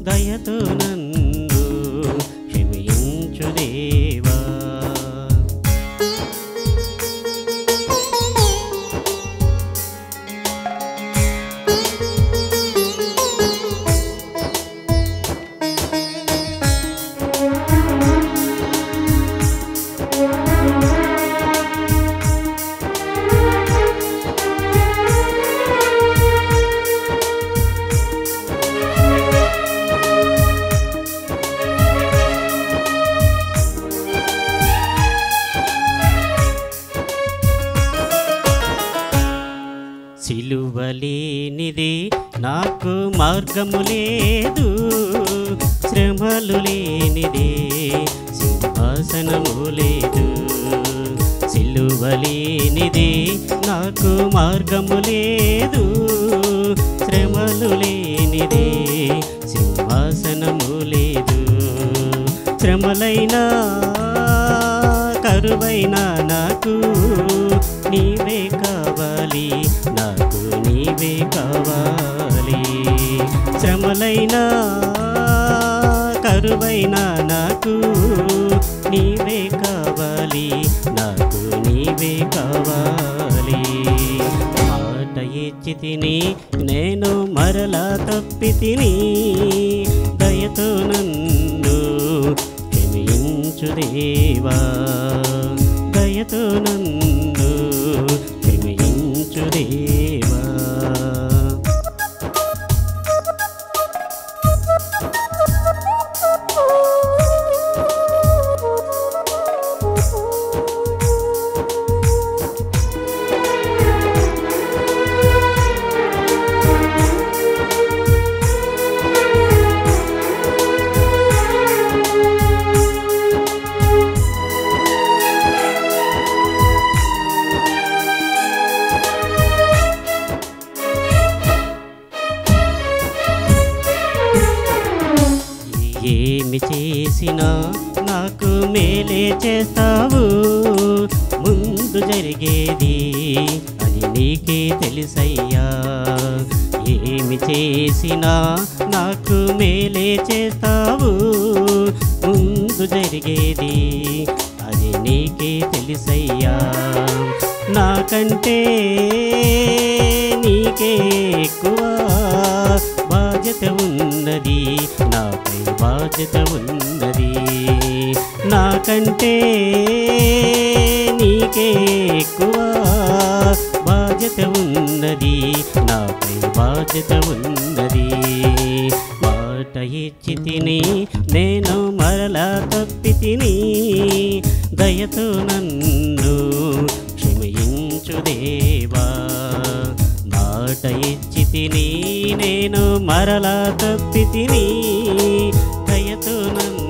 ගයතුනන సిలువలేనిది నాకు మార్గము లేదు శ్రమలు లేనిది సింహాసనము లేదు. సిలువలేనిది నాకు మార్గము లేదు శ్రమలు లేనిది సింహాసనము లేదు. శ్రమలైనా కరువైనా నాకు నీవే కావాలి నాకు నీవే కావాలి. శ్రమలైనా కరువైనా నాకు నీవే కావాలి నాకు నీవే కావాలి. మాట ఇచ్చి తిని నేను మరలా తప్పి తిని దయతో నన్ను క్షమించు దేవా. దయతో నన్ను క్షమించు చేసినా నాకు మేలే చేస్తావు. ముందు జరిగేది అది నీకే తెలుసయ్యా. ఏమి చేసినా నాకు మేలే చేస్తావు. ముందు జరిగేది అది నీకే తెలుసయ్యా. నాకంటే నీకే ఎక్కువ బాధ్యత బాధ్యత ఉన్నది. నాకంటే నీకే ఎక్కువ బాధ్యత ఉన్నది. నాపై బాధ్యత ఉన్నది. మాట ఇచ్చి తిని నేను మరలా తప్పి తిని దయతో నన్ను క్షమించు దేవా. మాట ఇచ్చి తిని నేను మరలా తప్పి తిని తునన్న